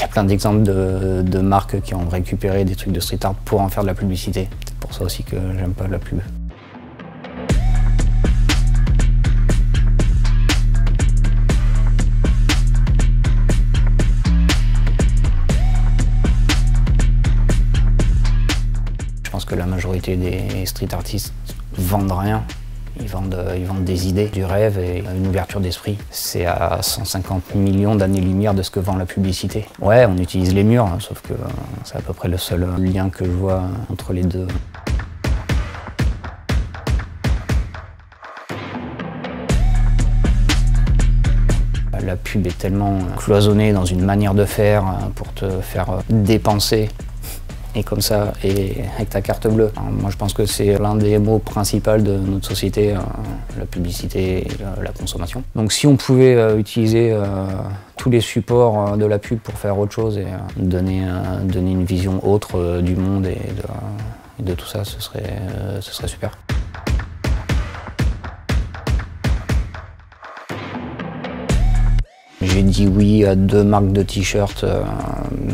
y a plein d'exemples de, de marques qui ont récupéré des trucs de street art pour en faire de la publicité. C'est pour ça aussi que j'aime pas la pub. Je pense que la majorité des street artistes vendent rien. Ils vendent, ils vendent des idées, du rêve et une ouverture d'esprit. C'est à 150 millions d'années-lumière de ce que vend la publicité. Ouais, on utilise les murs, hein, sauf que c'est à peu près le seul lien que je vois entre les deux. La pub est tellement cloisonnée dans une manière de faire pour te faire dépenser et comme ça, et avec ta carte bleue. moi, je pense que c'est l'un des mots principaux de notre société, euh, la publicité et la, consommation. Donc, si on pouvait euh, utiliser euh, tous les supports de la pub pour faire autre chose et donner, donner une vision autre du monde et de, de tout ça, ce serait, ce serait super. J'ai dit oui à deux marques de t-shirts, euh,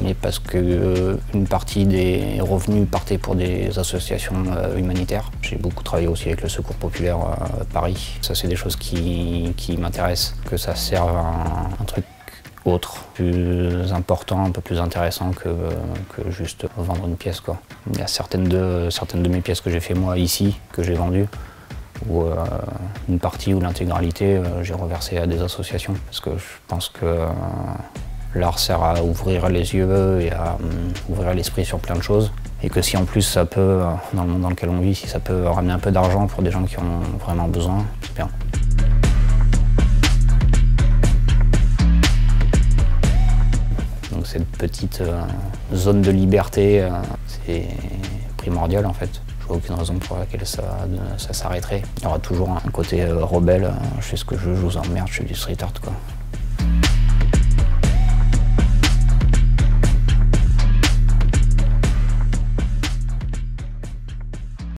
mais parce que euh, une partie des revenus partait pour des associations euh, humanitaires. J'ai beaucoup travaillé aussi avec le Secours Populaire à Paris. Ça, c'est des choses qui, m'intéressent, que ça serve un, truc autre, plus important, un peu plus intéressant que, juste vendre une pièce. Il y a certaines de, certaines de mes pièces que j'ai fait moi ici, que j'ai vendues, ou euh, une partie ou l'intégralité, euh, j'ai reversé à des associations parce que je pense que euh, l'art sert à ouvrir les yeux et à ouvrir l'esprit sur plein de choses. Et que si en plus ça peut, dans le monde dans lequel on vit, si ça peut ramener un peu d'argent pour des gens qui ont vraiment besoin, c'est bien. Donc cette petite zone de liberté, c'est primordial en fait aucune raison pour laquelle ça, ça s'arrêterait. Il y aura toujours un côté euh, rebelle, je fais ce que je veux, je vous emmerde, je fais du street art quoi.